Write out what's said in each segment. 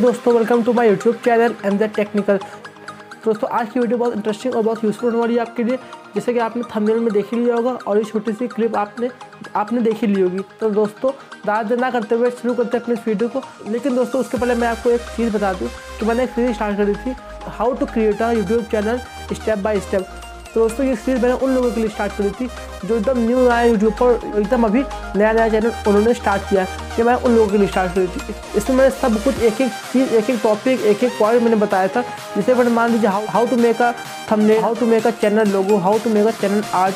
दोस्तों welcome to my YouTube channel M the technical दोस्तों, आज की वीडियो बहुत इंटरेस्टिंग और बहुत यूज़फुल होने वाली है आपके लिए। जैसे कि आपने थंबनेल में देख लिया होगा और ये छोटी सी क्लिप आपने आपने देख ली होगी। तो दोस्तों ज़्यादा देर ना करते हुए शुरू करते हैं अपने इस वीडियो को। लेकिन दोस्तों, उसके पहले मैं आपको एक चीज़ बता दूँ कि मैंने एक सीरीज़ स्टार्ट करी थी how to create a YouTube channel step by step तो दोस्तों, ये सीरीज़ मैंने उन लोगों के लिए स्टार्ट करी थी, जो एकदम न्यू आया यूट्यूब पर, एकदम अभी नया नया चैनल उन्होंने स्टार्ट किया ये मैंने उन लोगों के लिए स्टार्ट करी थी। इसमें मैंने सब कुछ एक एक चीज़ एक एक टॉपिक एक एक पॉइंट मैंने बताया था। जिसे मैंने मान लीजिए how to make a thumbnail how to make a channel logo how to make a channel art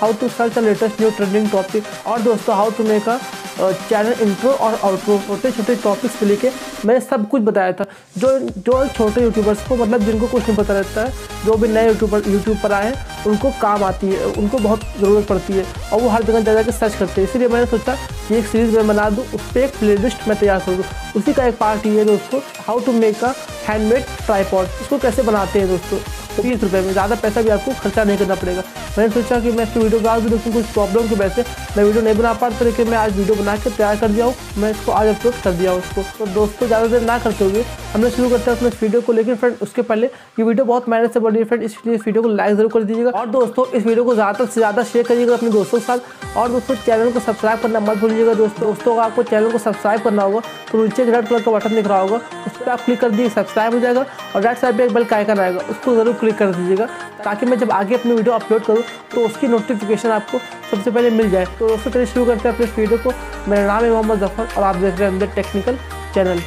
how to search a latest new trending topic और दोस्तों how to make a channel intro और outro छोटे छोटे topics को लेके मैंने सब कुछ बताया था। जो जो छोटे यूट्यूबर्स को मतलब जिनको कुछ नहीं पता रहता है जो भी नए यूट्यूबर यूट्यूब पर आए उनको काम आती है, उनको बहुत ज़रूरत पड़ती है और वो हर जगह जा जाकर सर्च करते हैं। इसलिए मैंने सोचा कि एक सीरीज़ मैं बना दूँ, उस पर एक प्ले लिस्ट मैं तैयार कर दूँ। उसी का एक पार्ट ये है दोस्तों how to make a handmade tripod इसको कैसे बनाते हैं दोस्तों? तीस रुपये में, ज़्यादा पैसा भी आपको खर्चा नहीं करना पड़ेगा। मैंने सोचा कि मैं इसकी वीडियो डाल दूँ लेकिन कुछ प्रॉब्लम की वजह से मैं वीडियो नहीं बना पा रहा लेकिन मैं आज वीडियो बना के तैयार कर दिया हूँ। मैं इसको आज अपलोड कर दिया उसको तो दोस्तों, ज़्यादा देर ना करते हुए हमने शुरू करते हैं अपने वीडियो को। लेकिन फ्रेंड उसके पहले ये वीडियो बहुत मेहनत से बनी है फ्रेंड इसलिए इस वीडियो को लाइक ज़रूर कर दीजिएगा। और दोस्तों, इस वीडियो को ज़्यादा से ज़्यादा शेयर करिएगा अपने दोस्तों के साथ। और दोस्तों चैनल को सब्सक्राइब करना मत भूलिएगा दोस्तों। दोस्तों को आपको चैनल को सब्सक्राइब करना होगा तो नीचे रेड कलर का बटन दिख रहा होगा, उस पर आप क्लिक कर दिए सब्सक्राइब हो जाएगा और राइट साइड पर एक बेल का आइकन आएगा, उसको ज़रूर क्लिक कर दीजिएगा, ताकि मैं जब आगे अपनी वीडियो अपलोड करूँ तो उसकी नोटिफिकेशन आपको सबसे पहले मिल जाए। तो दोस्तों, चलिए शुरू करते हैं अपने इस वीडियो को। मेरा नाम है मोहम्मद जफ़र और आप देख रहे हैं अंदर टेक्निकल चैनल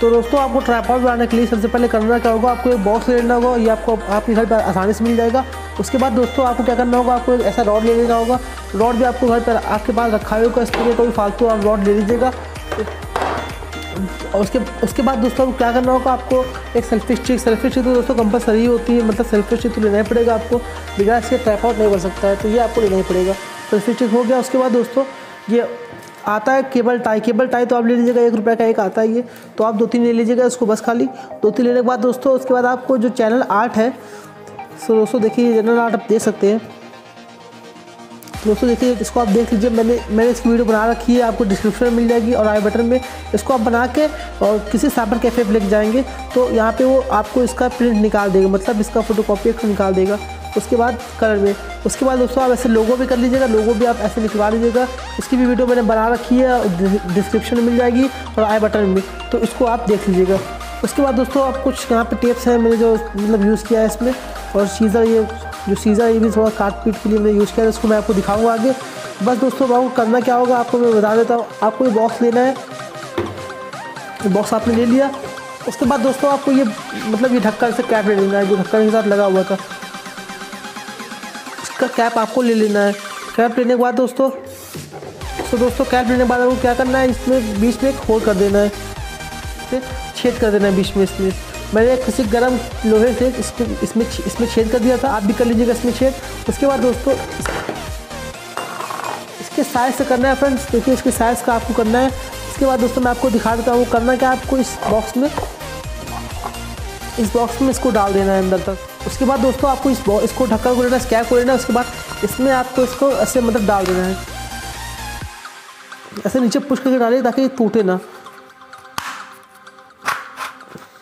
तो दोस्तों, आपको ट्राईपॉड बनाने के लिए सबसे पहले करना क्या होगा, आपको एक बॉक्स लेना होगा, ये आपको आपके घर पर आसानी से मिल जाएगा। उसके बाद दोस्तों, आपको क्या करना होगा, आपको एक ऐसा रॉड ले लेना होगा। रॉड भी आपको घर पर, आपके पास रखा होगा इसके लिए कोई फालतू आप रॉड ले लीजिएगा। और उसके उसके बाद दोस्तों क्या करना होगा, आपको एक सेल्फी स्टिक सेल्फी स्टिक तो दोस्तों कंपलसरी होती है मतलब सेल्फी स्टिक तो लेना ही पड़ेगा आपको, बिना इसके ट्रैपआउट नहीं बन सकता है तो ये आपको लेना ही पड़ेगा। सेल्फी स्टिक हो गया, उसके बाद दोस्तों, ये आता है, केबल टाई केबल टाई तो आप ले लीजिएगा, एक रुपये का एक आता है ये तो आप दो तीन ले लीजिएगा इसको बस खाली। दो तीन लेने के बाद दोस्तों, उसके बाद आपको जो चैनल आर्ट है, सो दोस्तों देखिए चैनल आर्ट आप देख सकते हैं। दोस्तों देखिए, इसको आप देख लीजिए, मैंने मैंने इसकी वीडियो बना रखी है, आपको डिस्क्रिप्शन में मिल जाएगी और आई बटन में। इसको आप बना के और किसी साइबर कैफ़े पर लेके जाएँगे तो यहाँ पे वो आपको इसका प्रिंट निकाल देगा मतलब इसका फ़ोटो कॉपी निकाल देगा। उसके बाद कलर में। उसके बाद दोस्तों आप ऐसे लोगो भी कर लीजिएगा, लोगो भी आप ऐसे लिखवा लीजिएगा। उसकी भी वीडियो मैंने बना रखी है डिस्क्रिप्शन में मिल जाएगी और आई बटन में। तो इसको आप देख लीजिएगा। उसके बाद दोस्तों आप कुछ यहाँ पे टेप्स हैं मैंने जो मतलब यूज़ किया है इसमें। और सीज़र ये, जो सीज़र ये भी थोड़ा काट पीट के लिए मैंने यूज़ किया है उसको मैं आपको दिखाऊँगा आगे। बस दोस्तों आपको करना क्या होगा, आपको मैं बता देता हूँ। आपको ये बॉक्स लेना है। बॉक्स आपने ले लिया। उसके बाद दोस्तों आपको ये मतलब ये ढक्कन से कैप ले लेना है, जो ढक्कन के साथ लगा हुआ था। इसका कैप आपको ले लेना है। कैप लेने के बाद दोस्तों तो दोस्तों कैप लेने के बाद आपको क्या करना है, इसमें बीच में एक होल कर देना है। छेद कर देना है बीच में इसमें। मैंने किसी गर्म लोहे से इसमें इसमें इसमें छेद कर दिया था, आप भी कर लीजिएगा इसमें छेद। उसके बाद दोस्तों, इसके साइज़ से करना है फ्रेंड्स देखिए इसके साइज़ का आपको करना है। इसके बाद दोस्तों मैं आपको दिखा देता हूँ, करना क्या आपको इस बॉक्स में। इस बॉक्स में इसको डाल देना है अंदर तक। उसके बाद दोस्तों आपको इस इसको ढक्कन को लेना स्कैप को लेना उसके बाद इसमें आपको इसको ऐसे मतलब डाल देना है। ऐसे नीचे पुश करके डालिए ताकि ये टूटे ना।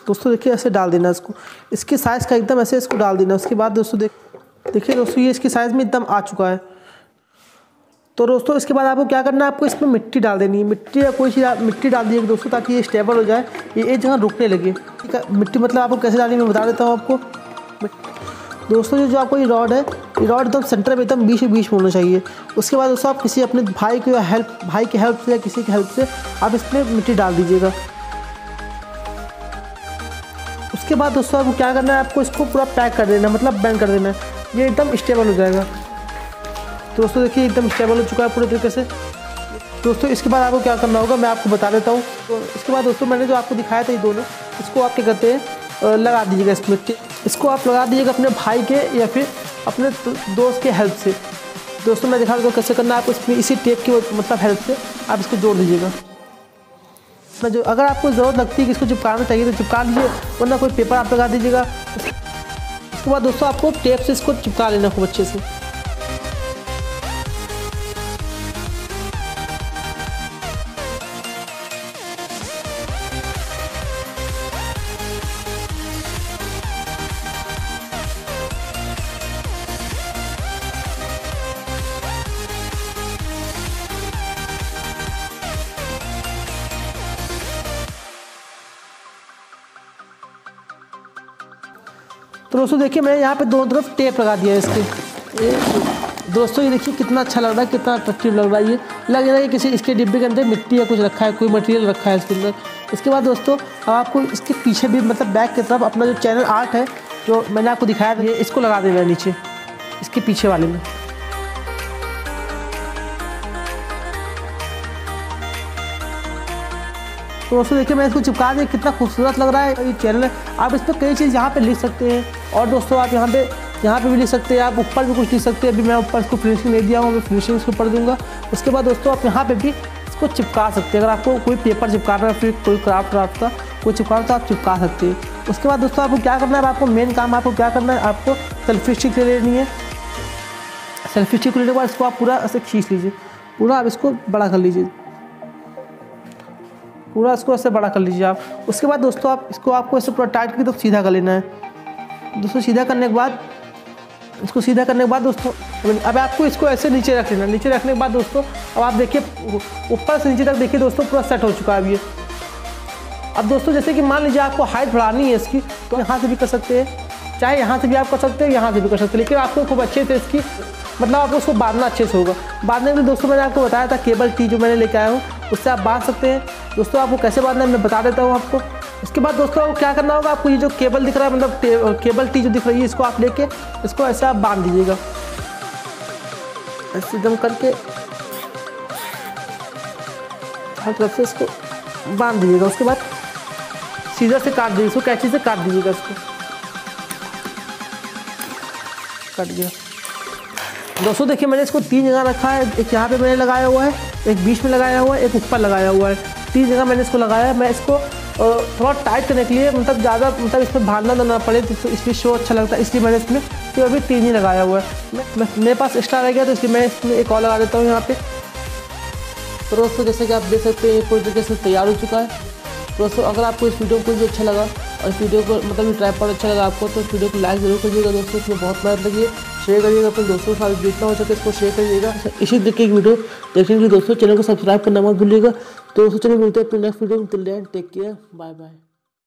दोस्तों देखिए ऐसे डाल देना इसको। इसके साइज़ का एकदम ऐसे इसको डाल देना उसके बाद दोस्तों देख, देखिए दोस्तों ये इसके साइज़ में एकदम आ चुका है। तो दोस्तों इसके बाद आपको क्या करना है? आपको इसमें मिट्टी डाल देनी है। मिट्टी या कोई चीज़ मिट्टी डाल दीजिए दोस्तों ताकि ये स्टेबल हो जाए, ये एक जगह रुकने लगे। मिट्टी मतलब आपको कैसे डालनी मैं बता देता हूँ आपको। दोस्तों, ये जो आपको ये रॉड है, ये रॉड एकदम सेंटर में एकदम बीच बीच में होना चाहिए। उसके बाद दोस्तों, आप किसी अपने भाई की हेल्प भाई की हेल्प से या किसी की हेल्प से आप इसमें मिट्टी डाल दीजिएगा। उसके बाद दोस्तों, आपको क्या करना है, आपको इसको पूरा पैक कर देना मतलब बैंड कर देना है। ये एकदम स्टेबल हो जाएगा। तो दोस्तों, देखिए, एकदम स्टेबल हो चुका है पूरे तरीके से। दोस्तों, इसके बाद आपको क्या करना होगा, मैं आपको बता देता हूँ। तो इसके बाद दोस्तों, मैंने जो आपको दिखाया था ये दोनों, इसको आप क्या करते हैं लगा दीजिएगा इसमें इसको आप लगा दीजिएगा अपने भाई के या फिर अपने दोस्त के हेल्प से। दोस्तों, मैं दिखा दूँगा कैसे करना है। आप इसमें इसी टेप की मतलब हेल्प से आप इसको जोड़ दीजिएगा। मैं जो, अगर आपको ज़रूरत लगती है कि इसको चिपकाना चाहिए तो चिपका लीजिए वरना कोई पेपर आप लगा दीजिएगा। उसके बाद दोस्तों, आपको टेप से इसको चिपका लेना खूब अच्छे से। तो दोस्तों देखिए मैंने यहाँ पे दोनों तरफ़ टेप लगा दिया है इसके। ए, दोस्तों ये देखिए कितना अच्छा लग रहा है कितना अट्रैक्टिव लग रहा है ये। लग रहा है किसी इसके डिब्बे के अंदर मिट्टी या कुछ रखा है कोई मटेरियल रखा है इसके अंदर। इसके बाद दोस्तों अब आपको इसके पीछे भी मतलब बैक की तरफ़ अपना जो चैनल आर्ट है जो मैंने आपको दिखाया था इसको लगा देना है नीचे इसके पीछे वाले में। तो दोस्तों देखिए, मैं इसको चिपका दिया कितना खूबसूरत लग रहा है ये चैनल है आप इस पर कई चीज़ यहाँ पर लिख सकते हैं। और दोस्तों, आप यहाँ पे यहाँ पे भी लिख सकते हैं। आप ऊपर भी कुछ लिख सकते हैं। अभी मैं ऊपर इसको फिनिशिंग नहीं दिया हूँ मैं फिनिशिंग इसको पढ़ दूँगा। उसके बाद दोस्तों, आप यहाँ पे भी इसको चिपका सकते हैं। अगर आपको कोई पेपर चिपकाना है, फिर कोई क्राफ्ट क्राफ्ट का कोई चिपकाना तो आप चिपका सकते हैं। उसके बाद दोस्तों, आपको क्या करना है? आपको मेन काम, आपको क्या करना है? आपको सेल्फी स्टिक ले लेनी है। सेल्फी स्टिक लेने के बाद इसको आप पूरा ऐसे खींच लीजिए। पूरा आप इसको बड़ा कर लीजिए। पूरा इसको ऐसे बड़ा कर लीजिए आप। उसके बाद दोस्तों आप इसको आपको ऐसे पूरा टाइट की तरफ़ तो सीधा कर लेना है। दोस्तों सीधा करने के बाद, इसको सीधा करने के बाद दोस्तों अब आपको इसको ऐसे नीचे रख लेना नीचे रखने के बाद दोस्तों, अब आप देखिए, ऊपर से नीचे तक देखिए दोस्तों पूरा सेट हो चुका है अब ये। अब दोस्तों जैसे कि मान लीजिए आपको हाइट बढ़ानी है इसकी तो यहाँ से भी कर सकते हैं। चाहे यहाँ से भी आप कर सकते हैं, यहाँ से भी कर सकते हैं, लेकिन आपको खूब अच्छे से इसकी मतलब आपको उसको बांधना अच्छे से होगा। बांधने के लिए दोस्तों मैंने आपको बताया था, केबल टी जो मैंने लेके आया हूँ उससे आप बाँध सकते हैं। दोस्तों, आपको कैसे बांधना है मैं बता देता हूँ आपको। उसके बाद दोस्तों, आपको क्या करना होगा? आपको ये जो केबल दिख रहा है मतलब केबल टी जो दिख रही है, इसको आप लेके इसको ऐसे आप बाँध दीजिएगा। ऐसे एकदम करके हर तरफ़ से इसको बाँध दीजिएगा। उसके बाद सीधा से काट दीजिए, इसको कैची से काट दीजिएगा इसको। कट गया दोस्तों, देखिए मैंने इसको तीन जगह रखा है। एक यहाँ पे मैंने लगाया हुआ है। एक बीच में लगाया हुआ है, एक ऊपर लगाया हुआ है। तीन जगह मैंने इसको लगाया है। मैं इसको थोड़ा टाइट करने के लिए मतलब ज़्यादा मतलब इसमें भागना ना पड़े तो इसलिए शो अच्छा लगता है। इसलिए मैंने इसमें तो अभी तीन ही लगाया हुआ है। मेरे पास एक्स्ट्रा रह गया तो इसलिए मैं इसमें एक और लगा देता हूँ यहाँ पे। तो दोस्तों, जैसे कि आप देख सकते हैं पूरी तरीके से तैयार हो चुका है। दोस्तों, अगर आपको इस वीडियो को भी अच्छा लगा और इस वीडियो को मतलब ट्रैप पर अच्छा लगा आपको तो इस वीडियो को लाइक ज़रूर करिएगा दोस्तों। इसमें बहुत मेहनत लगी है। शेयर करिएगा, अपने दोस्तों के साथ जितना हो सके इसको शेयर करिएगा। इसी तरीके की वीडियो देखने के लिए दोस्तों चैनल को सब्सक्राइब करना मत भूलिएगा। तो दोस्तों चलिए मिलते हैं अपने नेक्स्ट वीडियो में। Take care bye bye